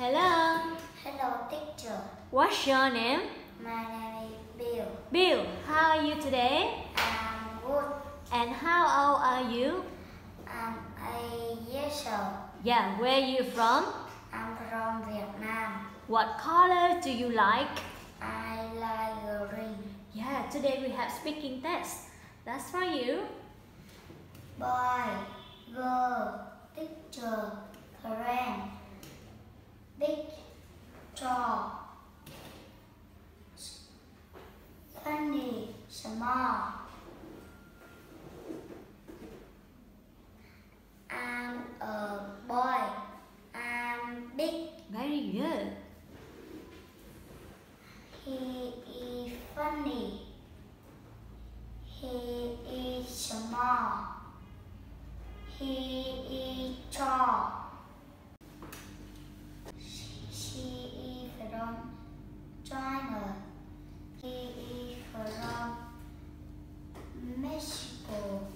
Hello. Hello, teacher. What's your name? My name is Bill. Bill. How are you today? I'm good. And how old are you? I'm eight years old. Yeah, where are you from? I'm from Vietnam. What color do you like? I like green. Yeah, today we have speaking test. That's for you. Boy, girl, teacher, friend, big, tall, funny, small. I'm a boy. I'm big. Very good. He is funny. He is small. He is tall. She is from China. He is from Mexico.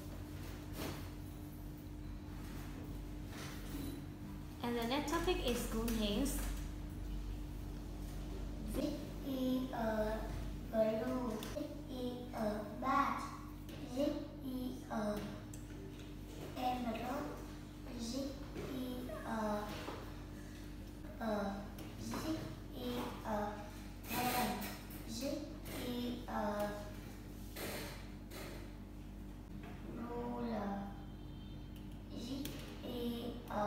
And the next topic is school names. This is a balloon. This is a bat. This is a emerald. This is a a this is a pen. This is a ruler. This is a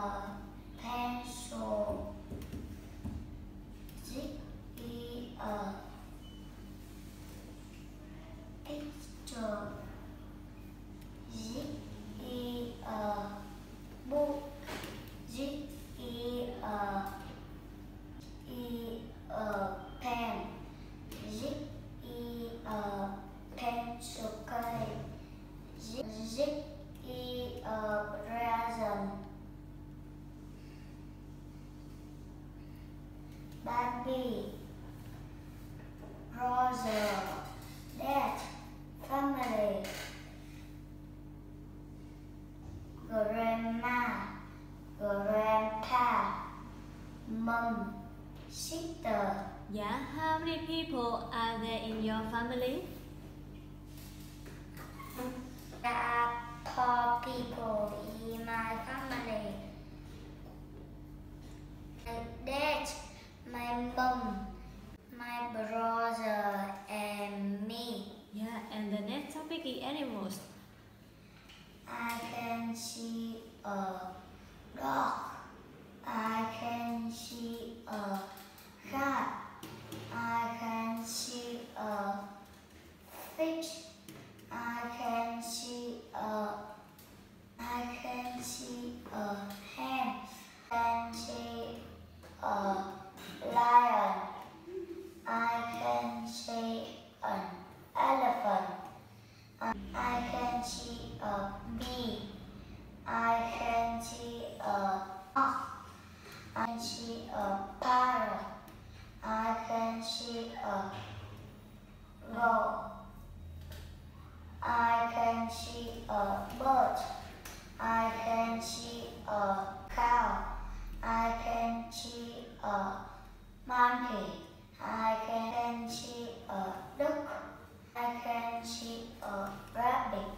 pencil. This is a picture. This is a book. This is a is a pen. This is a pencil case. This, this is a present. Barbie, brother, dad, family, grandma, grandpa, mom, sister. Yeah, how many people are there in your family? There are four people in my family. My dad, my mom, my brother, and me. Yeah, and the next topic is animals. I can see a dog. I can see a cat. I can see a fish. I can see a I can see a hen. I can see a lion. I can see an elephant. I can see a bee. I can see a hawk. I can see a parrot. I can see a goat. I can see a bird. I can see a cow. I can see a monkey. I can see a duck. I can see a rabbit.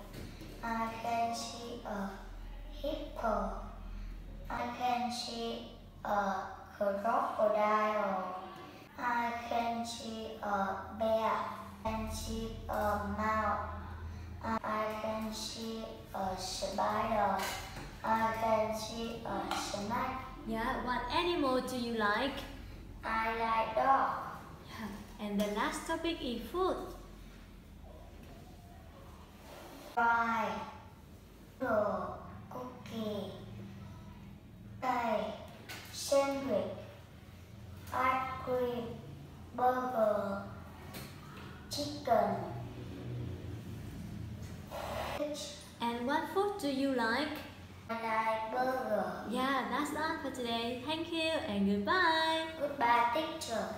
I can see a hippo. I can see a crocodile. I can see a bear. I can see a mouse. I can see a spider. I can see a snake. Yeah, what animal do you like? I like dog. Yeah. And the last topic is food. Fry, cookie, cake, sandwich, ice cream, burger, chicken. And what food do you like? I like burger. Yeah, that's all for today. Thank you and goodbye. Goodbye, teacher.